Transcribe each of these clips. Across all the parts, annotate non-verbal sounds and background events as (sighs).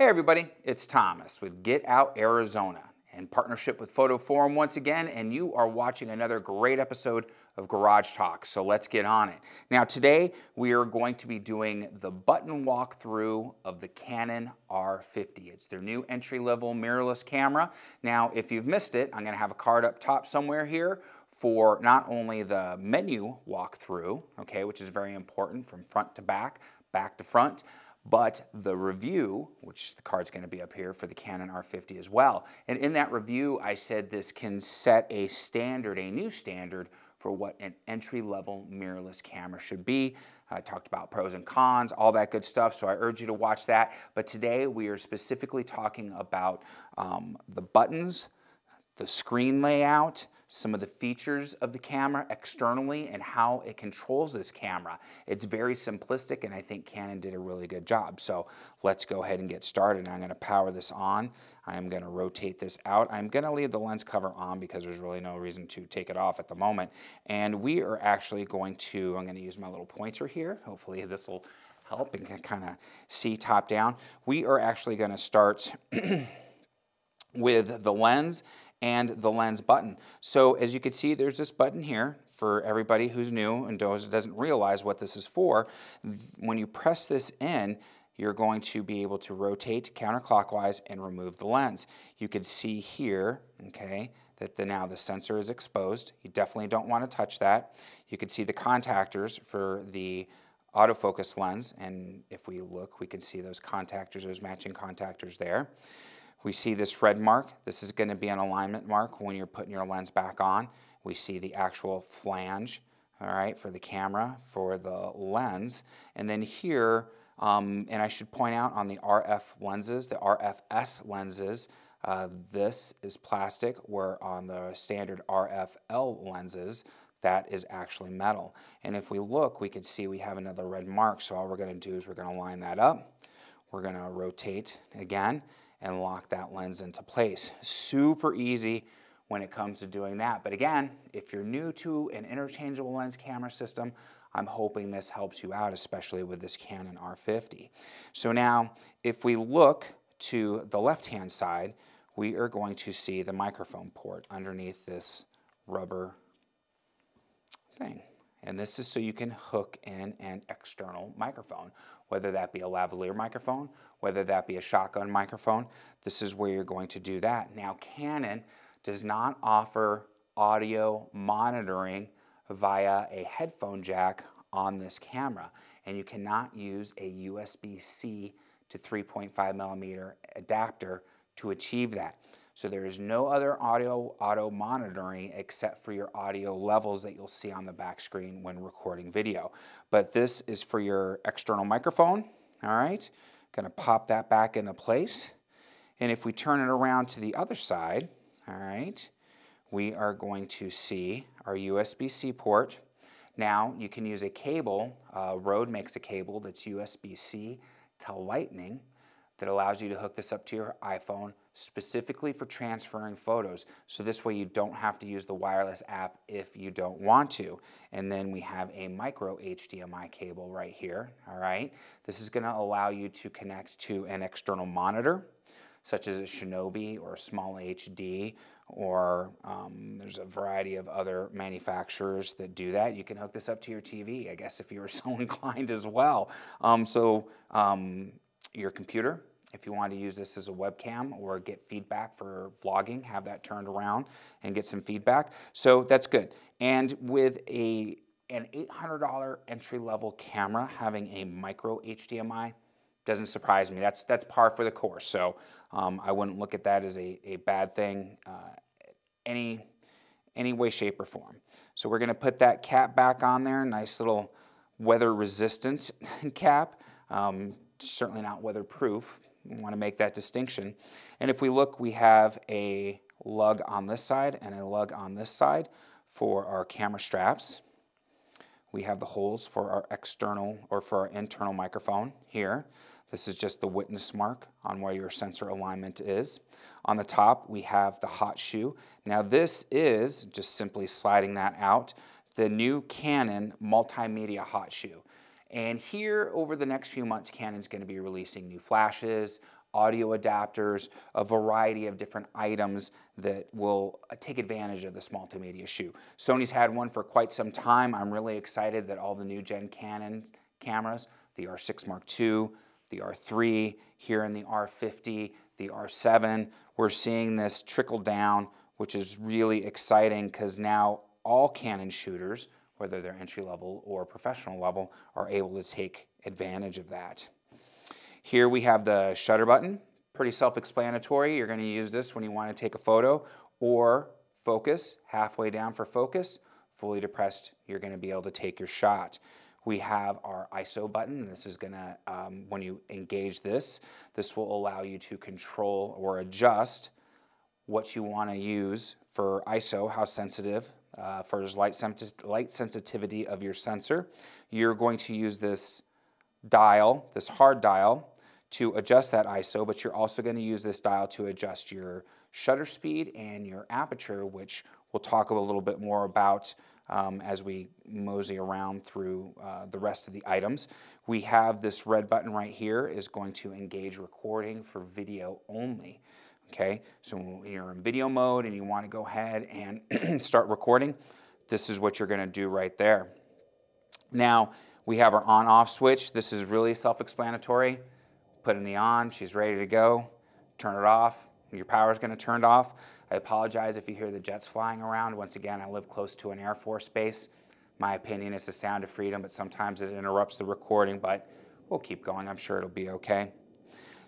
Hey everybody, it's Thomas with Get Out Arizona in partnership with Foto Forum once again, and you are watching another great episode of Garage Talk, so let's get on it. Now today we are going to be doing the button walkthrough of the Canon R50. It's their new entry-level mirrorless camera. Now if you've missed it, I'm gonna have a card up top somewhere here for not only the menu walkthrough, okay, which is very important from front to back, back to front, but the review, which the card's going to be up here for the Canon R50 as well. And in that review, I said this can set a standard, a new standard for what an entry-level mirrorless camera should be. I talked about pros and cons, all that good stuff, so I urge you to watch that. But today we are specifically talking about um, the buttons, the screen layout, some of the features of the camera externally and how it controls this camera. It's very simplistic and I think Canon did a really good job. So let's go ahead and get started. I'm going to power this on. I'm going to rotate this out. I'm going to leave the lens cover on because there's really no reason to take it off at the moment. And we are actually going to, I'm going to use my little pointer here. Hopefully this will help and kind of see top down. We are actually going to start (clears throat) with the lens and the lens button. So as you can see, there's this button here for everybody who's new and doesn't realize what this is for. When you press this in, you're going to be able to rotate counterclockwise and remove the lens. You can see here, okay, that the, now the sensor is exposed. You definitely don't want to touch that. You can see the contactors for the autofocus lens, and if we look, we can see those contactors, those matching contactors there. We see this red mark. This is going to be an alignment mark when you're putting your lens back on. We see the actual flange, all right, for the camera, for the lens. And then here, um, and I should point out on the RF lenses, the RF-S lenses, uh, this is plastic, where on the standard RFL lenses, that is actually metal. And if we look, we can see we have another red mark. So all we're going to do is we're going to line that up. We're going to rotate again and lock that lens into place. Super easy when it comes to doing that. But again, if you're new to an interchangeable lens camera system, I'm hoping this helps you out, especially with this Canon R50. So now, if we look to the left-hand side, we are going to see the microphone port underneath this rubber thing. And this is so you can hook in an external microphone, whether that be a lavalier microphone, whether that be a shotgun microphone. This is where you're going to do that. Now, Canon does not offer audio monitoring via a headphone jack on this camera, and you cannot use a USB-C to 3.5 millimeter adapter to achieve that. So there is no other audio auto monitoring except for your audio levels that you'll see on the back screen when recording video. But this is for your external microphone, all right? Gonna pop that back into place. And if we turn it around to the other side, all right, we are going to see our USB-C port. Now you can use a cable, uh, Rode makes a cable that's USB-C to Lightning that allows you to hook this up to your iPhone specifically for transferring photos. So this way you don't have to use the wireless app if you don't want to. And then we have a micro HDMI cable right here, all right? This is gonna allow you to connect to an external monitor, such as a Shinobi or a SmallHD, or um, there's a variety of other manufacturers that do that. You can hook this up to your TV, I guess, if you were (laughs) so inclined as well. Um, so um, your computer, if you want to use this as a webcam or get feedback for vlogging, have that turned around and get some feedback. So that's good. And with a an $800 entry-level camera having a micro HDMI doesn't surprise me. That's that's par for the course. So um, I wouldn't look at that as a, a bad thing uh, any any way, shape, or form. So we're going to put that cap back on there. Nice little weather-resistant (laughs) cap. Um, certainly not weatherproof, we want to make that distinction. And if we look, we have a lug on this side and a lug on this side for our camera straps. We have the holes for our external or for our internal microphone here. This is just the witness mark on where your sensor alignment is. On the top, we have the hot shoe. Now this is, just simply sliding that out, the new Canon multimedia hot shoe. And here over the next few months, Canon's going to be releasing new flashes, audio adapters, a variety of different items that will uh, take advantage of this multimedia shoe. Sony's had one for quite some time. I'm really excited that all the new gen Canon cameras, the R6 Mark II, the R3, here in the R50, the R7, we're seeing this trickle down, which is really exciting because now all Canon shooters, whether they're entry level or professional level, are able to take advantage of that. Here we have the shutter button, pretty self-explanatory. You're gonna use this when you wanna take a photo or focus, halfway down for focus, fully depressed, you're gonna be able to take your shot. We have our ISO button. This is gonna, um, when you engage this, this will allow you to control or adjust what you wanna use for ISO, how sensitive, uh, for light, light sensitivity of your sensor. You're going to use this dial, this hard dial, to adjust that ISO, but you're also going to use this dial to adjust your shutter speed and your aperture, which we'll talk a little bit more about um, as we mosey around through uh, the rest of the items. We have this red button right here is going to engage recording for video only. Okay, so when you're in video mode and you want to go ahead and (clears throat) start recording, this is what you're going to do right there. Now, we have our on-off switch. This is really self-explanatory. Put in the on, she's ready to go. Turn it off, your power is going to turn off. I apologize if you hear the jets flying around. Once again, I live close to an Air Force base. My opinion is the sound of freedom, but sometimes it interrupts the recording, but we'll keep going. I'm sure it'll be okay.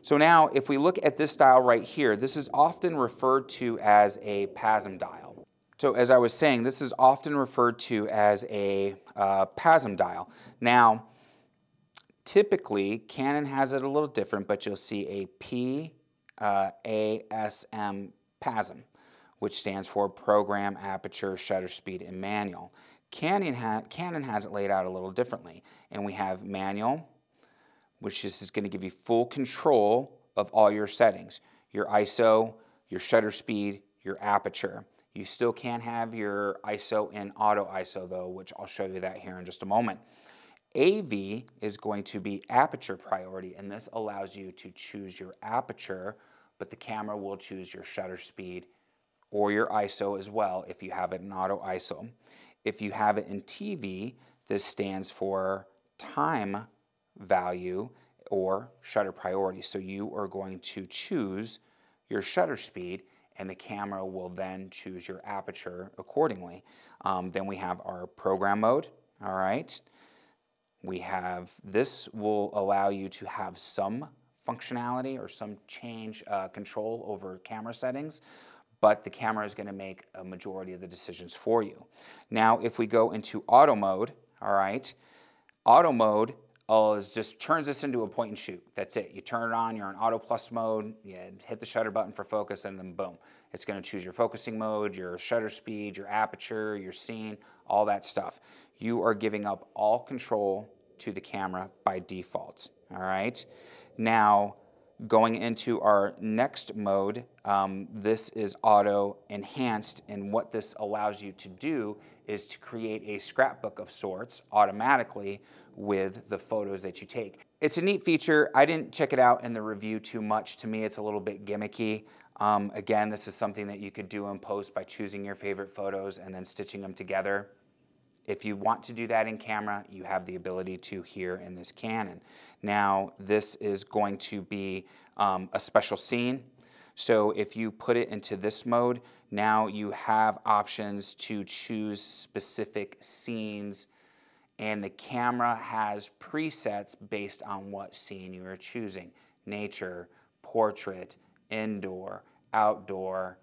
So now, if we look at this dial right here, this is often referred to as a PASM dial. So as I was saying, this is often referred to as a uh, PASM dial. Now, typically, Canon has it a little different, but you'll see a P uh, ASM PASM, which stands for Program, Aperture, Shutter Speed, and Manual. Canon, ha Canon has it laid out a little differently, and we have Manual, which is, going to give you full control of all your settings, your ISO, your shutter speed, your aperture. You still can have your ISO in auto ISO though, which I'll show you that here in just a moment. AV is going to be aperture priority, and this allows you to choose your aperture, but the camera will choose your shutter speed or your ISO as well if you have it in auto ISO. If you have it in TV, this stands for time value or shutter priority. So you are going to choose your shutter speed and the camera will then choose your aperture accordingly. Um, then we have our program mode, all right. We have, this will allow you to have some functionality or some change uh, control over camera settings, but the camera is gonna make a majority of the decisions for you. Now, if we go into auto mode, all right, auto mode oh, is just turns this into a point and shoot. That's it. You turn it on, you're in auto plus mode, you hit the shutter button for focus, and then boom. It's going to choose your focusing mode, your shutter speed, your aperture, your scene, all that stuff. You are giving up all control to the camera by default. All right. Now, going into our next mode, um, this is auto enhanced, and what this allows you to do is to create a scrapbook of sorts automatically with the photos that you take. It's a neat feature. I didn't check it out in the review too much. To me, it's a little bit gimmicky. Um, again, this is something that you could do in post by choosing your favorite photos and then stitching them together. If you want to do that in camera, you have the ability to here in this Canon. Now, this is going to be um, a special scene. So if you put it into this mode, now you have options to choose specific scenes and the camera has presets based on what scene you are choosing. Nature, portrait, indoor, outdoor,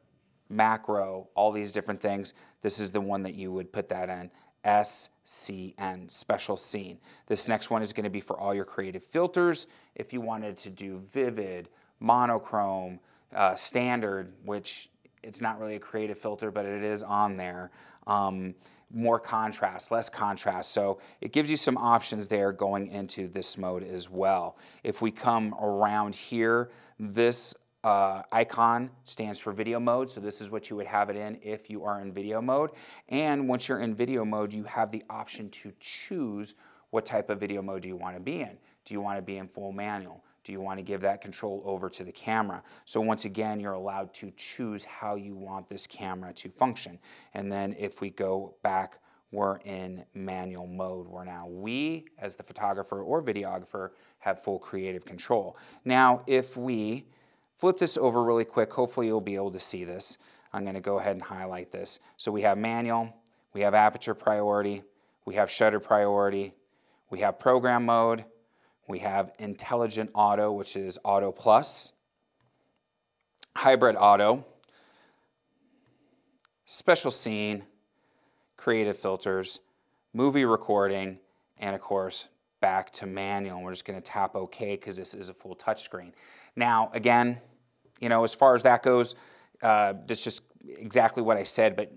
macro, all these different things. This is the one that you would put that in. SCN, special scene. This next one is going to be for all your creative filters. If you wanted to do vivid, monochrome, uh, standard, which it's not really a creative filter, but it is on there. Um, more contrast, less contrast. So it gives you some options there going into this mode as well. If we come around here, this uh, icon stands for video mode, so this is what you would have it in if you are in video mode. And once you're in video mode, you have the option to choose what type of video mode do you want to be in. Do you want to be in full manual? Do you want to give that control over to the camera? So once again, you're allowed to choose how you want this camera to function. And then if we go back, we're in manual mode where now we, as the photographer or videographer, have full creative control. Now, if we flip this over really quick, hopefully you'll be able to see this. I'm going to go ahead and highlight this. So we have manual, we have aperture priority, we have shutter priority, we have program mode, we have intelligent auto, which is auto plus, hybrid auto, special scene, creative filters, movie recording, and of course, back to manual. And we're just gonna tap OK because this is a full touchscreen. Now, again, you know, as far as that goes, uh, that's just exactly what I said, but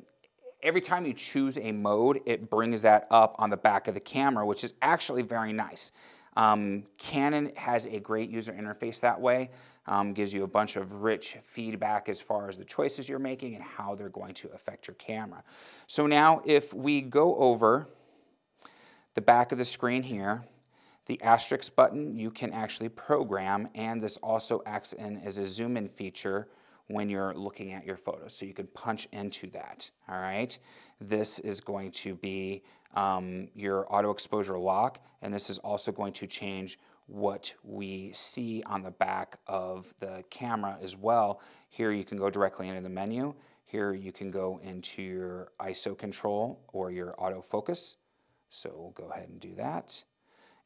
every time you choose a mode, it brings that up on the back of the camera, which is actually very nice. Um, Canon has a great user interface that way, um, gives you a bunch of rich feedback as far as the choices you're making and how they're going to affect your camera. So now if we go over the back of the screen here, the asterisk button you can actually program and this also acts in as a zoom in feature when you're looking at your photos. So you can punch into that, all right? This is going to be um, your auto exposure lock, and this is also going to change what we see on the back of the camera as well. Here you can go directly into the menu. Here you can go into your ISO control or your autofocus. So we'll go ahead and do that.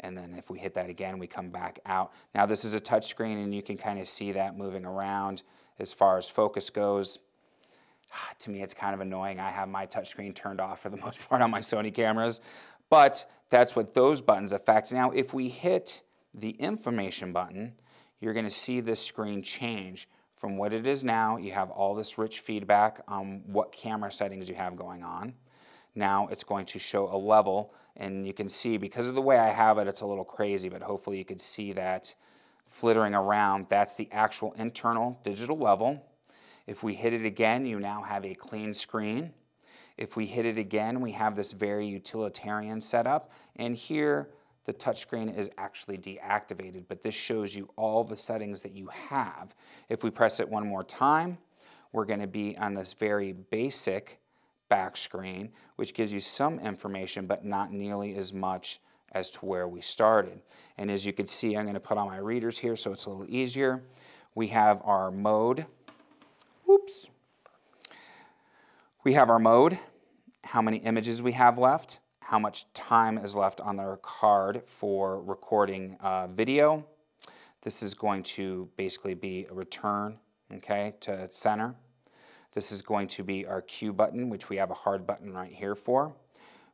And then if we hit that again, we come back out. Now this is a touch screen and you can kind of see that moving around as far as focus goes. (sighs) to me, it's kind of annoying. I have my touchscreen turned off for the (laughs) most part on my Sony cameras, but that's what those buttons affect. Now, if we hit the information button, you're going to see this screen change from what it is now. You have all this rich feedback on what camera settings you have going on. Now it's going to show a level, and you can see because of the way I have it, it's a little crazy, but hopefully you can see that flittering around. That's the actual internal digital level. If we hit it again, you now have a clean screen. If we hit it again, we have this very utilitarian setup. And here, the touchscreen is actually deactivated, but this shows you all the settings that you have. If we press it one more time, we're gonna be on this very basic back screen, which gives you some information, but not nearly as much as to where we started. And as you can see, I'm gonna put on my readers here so it's a little easier. We have our mode, Oops. We have our mode, how many images we have left, how much time is left on our card for recording uh, video. This is going to basically be a return, okay, to center. This is going to be our Q button, which we have a hard button right here for.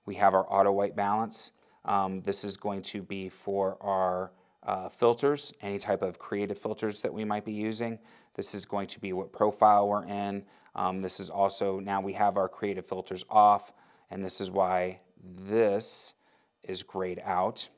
We have our auto white balance. Um, this is going to be for our uh, filters, any type of creative filters that we might be using. This is going to be what profile we're in. Um, this is also, now we have our creative filters off, and this is why this is grayed out.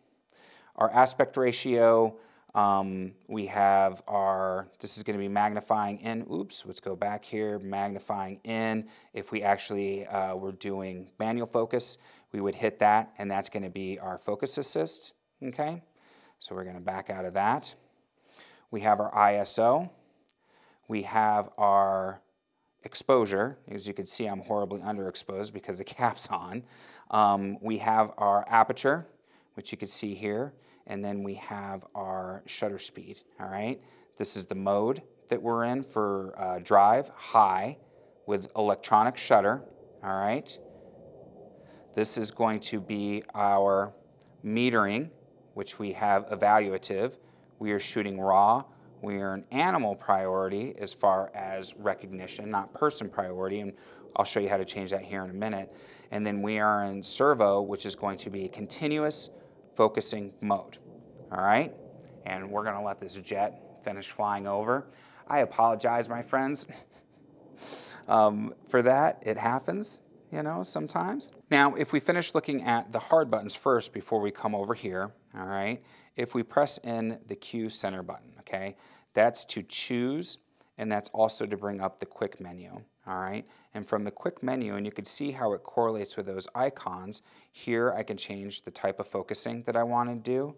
Our aspect ratio, um, we have our, this is going to be magnifying in, oops, let's go back here, magnifying in. If we actually uh, were doing manual focus, we would hit that, and that's going to be our focus assist, okay? So we're going to back out of that. We have our ISO. We have our exposure. As you can see, I'm horribly underexposed because the (laughs) cap's on. Um, we have our aperture, which you can see here. And then we have our shutter speed, all right? This is the mode that we're in for uh, drive, high, with electronic shutter, all right? This is going to be our metering, which we have evaluative. We are shooting raw. We are an animal priority as far as recognition, not person priority, and I'll show you how to change that here in a minute. And then we are in servo, which is going to be continuous focusing mode, all right? And we're gonna let this jet finish flying over. I apologize, my friends, (laughs) um, for that. It happens you know, sometimes. Now, if we finish looking at the hard buttons first before we come over here, all right, if we press in the Q center button, okay, that's to choose and that's also to bring up the quick menu, all right? And from the quick menu, and you can see how it correlates with those icons, here I can change the type of focusing that I want to do,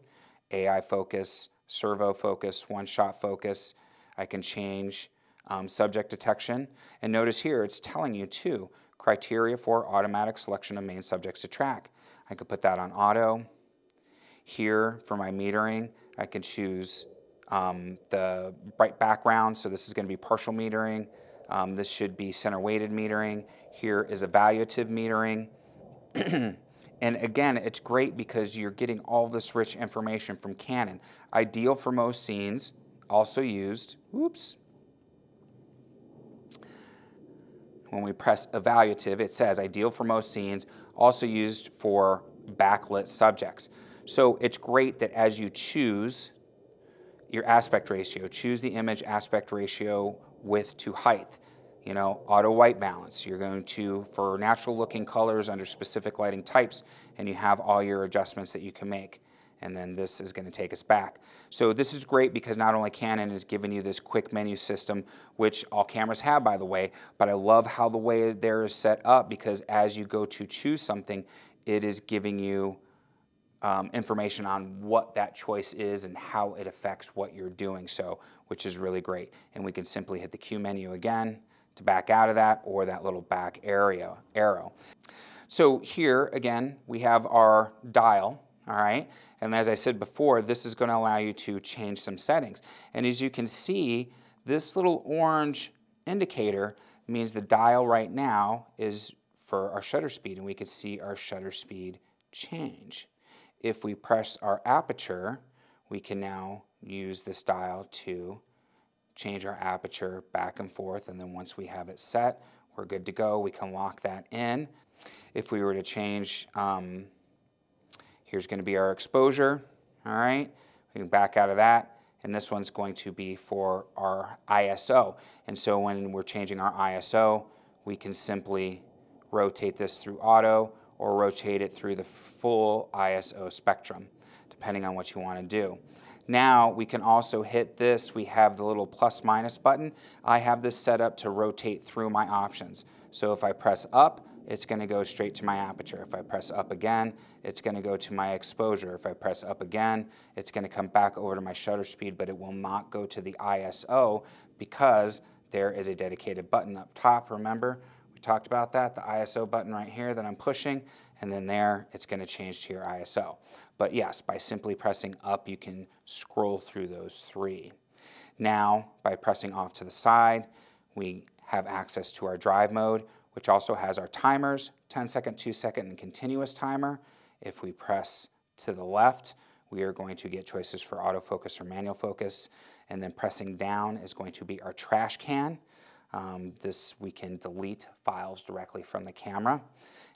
AI focus, servo focus, one-shot focus. I can change um, subject detection. And notice here, it's telling you too, criteria for automatic selection of main subjects to track. I could put that on auto. Here, for my metering, I can choose um, the bright background, so this is going to be partial metering. Um, this should be center weighted metering. Here is evaluative metering. (clears throat) and again, it's great because you're getting all this rich information from Canon. Ideal for most scenes, also used, whoops. When we press evaluative, it says ideal for most scenes, also used for backlit subjects. So it's great that as you choose your aspect ratio, choose the image aspect ratio width to height. You know, auto white balance. You're going to, for natural looking colors under specific lighting types, and you have all your adjustments that you can make. And then this is going to take us back. So this is great because not only Canon is giving you this quick menu system, which all cameras have by the way, but I love how the way there is set up because as you go to choose something, it is giving you um, information on what that choice is and how it affects what you're doing so, which is really great. And we can simply hit the Q menu again to back out of that or that little back area, arrow. So here, again, we have our dial, all right? And as I said before, this is gonna allow you to change some settings. And as you can see, this little orange indicator means the dial right now is for our shutter speed, and we can see our shutter speed change. If we press our aperture, we can now use this dial to change our aperture back and forth and then once we have it set, we're good to go. We can lock that in. If we were to change, um, here's going to be our exposure, all right? We can back out of that and this one's going to be for our ISO. And so when we're changing our ISO, we can simply rotate this through auto or rotate it through the full ISO spectrum, depending on what you want to do. Now we can also hit this. We have the little plus minus button. I have this set up to rotate through my options. So if I press up, it's going to go straight to my aperture. If I press up again, it's going to go to my exposure. If I press up again, it's going to come back over to my shutter speed, but it will not go to the ISO because there is a dedicated button up top, remember? Talked about that, the ISO button right here that I'm pushing, and then there it's going to change to your ISO. But yes, by simply pressing up, you can scroll through those three. Now, by pressing off to the side, we have access to our drive mode, which also has our timers, 10 second, 2 second, and continuous timer. If we press to the left, we are going to get choices for autofocus or manual focus. And then pressing down is going to be our trash can. Um, this, we can delete files directly from the camera.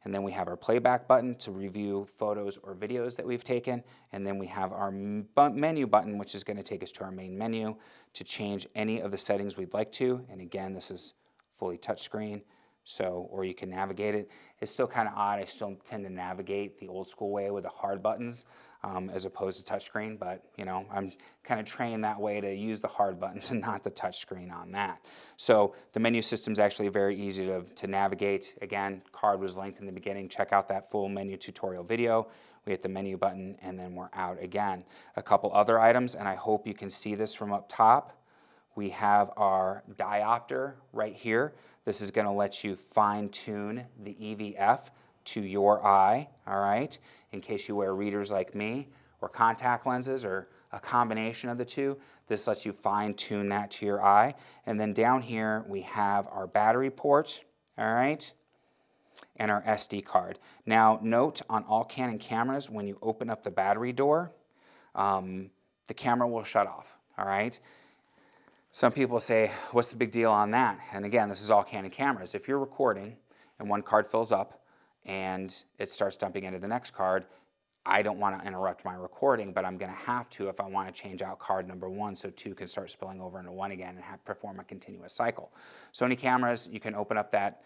And then we have our playback button to review photos or videos that we've taken. And then we have our menu button, which is gonna take us to our main menu to change any of the settings we'd like to. And again, this is fully touchscreen. So, or you can navigate it. It's still kind of odd. I still tend to navigate the old school way with the hard buttons um, as opposed to touchscreen, but you know, I'm kind of trained that way to use the hard buttons (laughs) and not the touchscreen on that. So the menu system is actually very easy to, to navigate. Again, card was linked in the beginning. Check out that full menu tutorial video. We hit the menu button and then we're out again. A couple other items, and I hope you can see this from up top. We have our diopter right here. This is gonna let you fine tune the EVF to your eye, all right? In case you wear readers like me or contact lenses or a combination of the two, this lets you fine tune that to your eye. And then down here we have our battery port, all right? And our SD card. Now note on all Canon cameras, when you open up the battery door, um, the camera will shut off, all right? Some people say, what's the big deal on that? And again, this is all Canon cameras. If you're recording and one card fills up, and it starts dumping into the next card, I don't want to interrupt my recording, but I'm going to have to if I want to change out card number one so two can start spilling over into one again and have, perform a continuous cycle. Sony cameras, you can open up that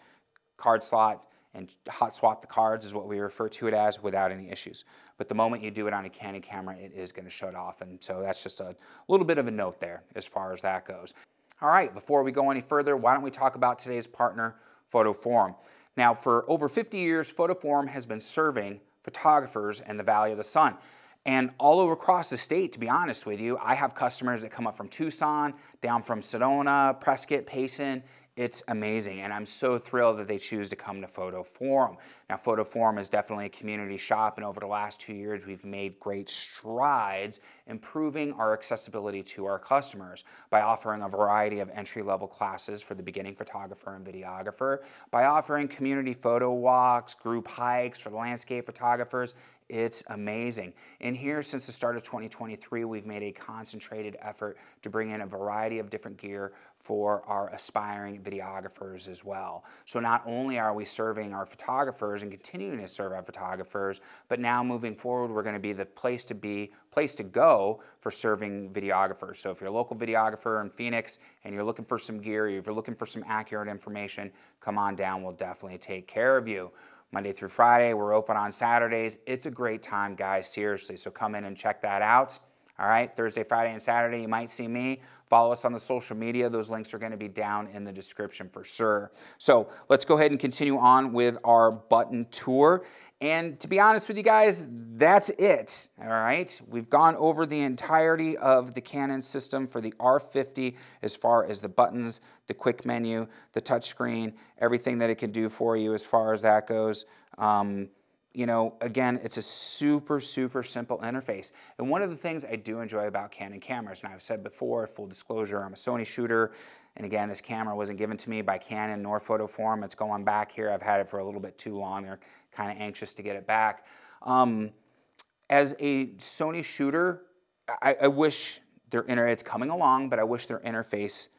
card slot and hot swap the cards is what we refer to it as without any issues. But the moment you do it on a Canon camera, it is going to shut off. And so that's just a little bit of a note there as far as that goes. All right, before we go any further, why don't we talk about today's partner, Foto Forum. Now, for over 50 years, Foto Forum has been serving photographers in the Valley of the Sun. and all over across the state, to be honest with you. I have customers that come up from Tucson, down from Sedona, Prescott, Payson, it's amazing, and I'm so thrilled that they choose to come to Foto Forum. Now, Foto Forum is definitely a community shop, and over the last two years, we've made great strides improving our accessibility to our customers by offering a variety of entry-level classes for the beginning photographer and videographer, by offering community photo walks, group hikes for the landscape photographers, it's amazing. And here, since the start of 2023, we've made a concentrated effort to bring in a variety of different gear for our aspiring videographers as well. So not only are we serving our photographers and continuing to serve our photographers, but now moving forward, we're going to be the place to be, place to go for serving videographers. So if you're a local videographer in Phoenix and you're looking for some gear, if you're looking for some accurate information, come on down. We'll definitely take care of you. Monday through Friday. We're open on Saturdays. It's a great time, guys, seriously. So come in and check that out. All right, Thursday, Friday, and Saturday, you might see me. Follow us on the social media. Those links are going to be down in the description for sure. So let's go ahead and continue on with our button tour. And to be honest with you guys, that's it, all right? We've gone over the entirety of the Canon system for the R50 as far as the buttons, the quick menu, the touchscreen, everything that it can do for you as far as that goes. Um, you know, again, it's a super, super simple interface. And one of the things I do enjoy about Canon cameras, and I've said before, full disclosure, I'm a Sony shooter. And again, this camera wasn't given to me by Canon nor Foto Forum. It's going back here. I've had it for a little bit too long. They're kind of anxious to get it back. Um, as a Sony shooter, I, I wish their inter it's coming along, but I wish their interface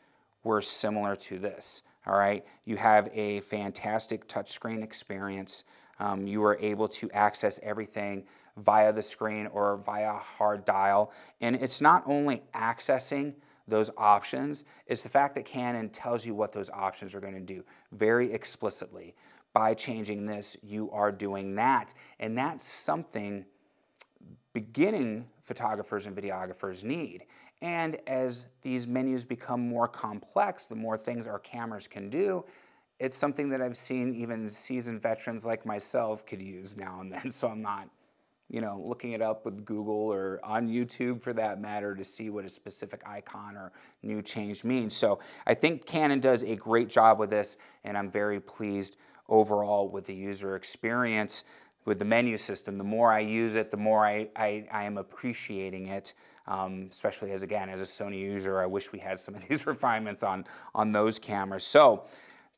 were similar to this. All right, you have a fantastic touchscreen experience. Um, you are able to access everything via the screen or via hard dial. And it's not only accessing those options, it's the fact that Canon tells you what those options are going to do very explicitly. By changing this, you are doing that. And that's something beginning photographers and videographers need. And as these menus become more complex, the more things our cameras can do, it's something that I've seen even seasoned veterans like myself could use now and then. (laughs) So I'm not, you know, looking it up with Google or on YouTube for that matter to see what a specific icon or new change means. So I think Canon does a great job with this, and I'm very pleased overall with the user experience with the menu system. The more I use it, the more I, I, I am appreciating it. Um, especially as again as a Sony user, I wish we had some of (laughs) these refinements on on those cameras. So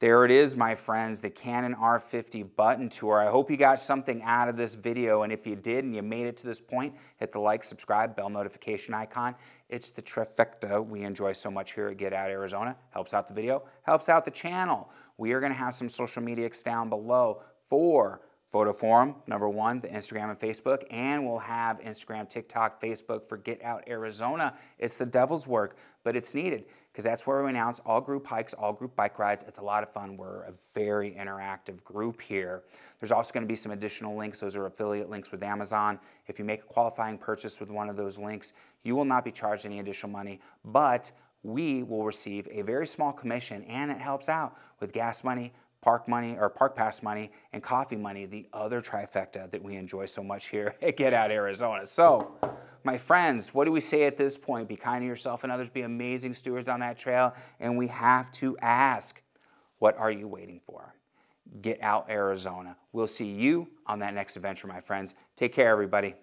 there it is, my friends, the Canon R50 button tour. I hope you got something out of this video, and if you did and you made it to this point, hit the like, subscribe, bell notification icon. It's the trifecta we enjoy so much here at Get Out Arizona. Helps out the video, helps out the channel. We are going to have some social media down below for Foto Forum, number one, the Instagram and Facebook, and we'll have Instagram, TikTok, Facebook for Get Out Arizona. It's the devil's work, but it's needed because that's where we announce all group hikes, all group bike rides. It's a lot of fun. We're a very interactive group here. There's also going to be some additional links. Those are affiliate links with Amazon. If you make a qualifying purchase with one of those links, you will not be charged any additional money, but we will receive a very small commission and it helps out with gas money, park money or park pass money and coffee money, the other trifecta that we enjoy so much here at Get Out Arizona. So, my friends, what do we say at this point? Be kind to yourself and others, be amazing stewards on that trail, and we have to ask, what are you waiting for? Get Out Arizona. We'll see you on that next adventure, my friends. Take care, everybody.